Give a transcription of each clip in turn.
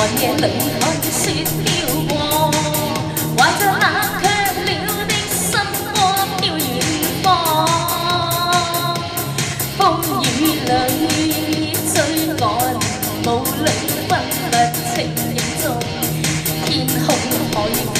寒夜里看雪飘过怀着冷却了的心窝漂远方风雨里追赶雾里分不清影踪天空海阔。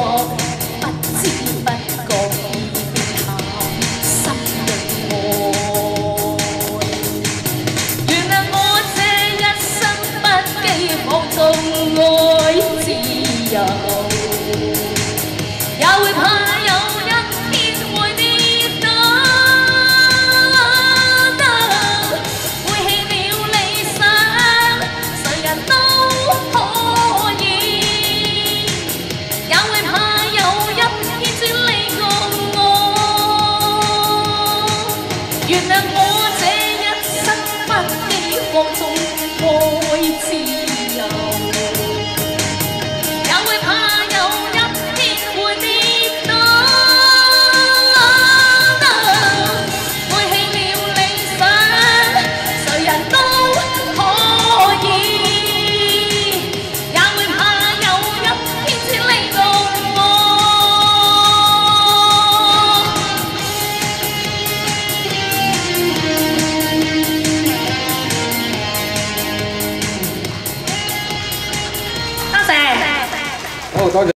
Oh. вот так.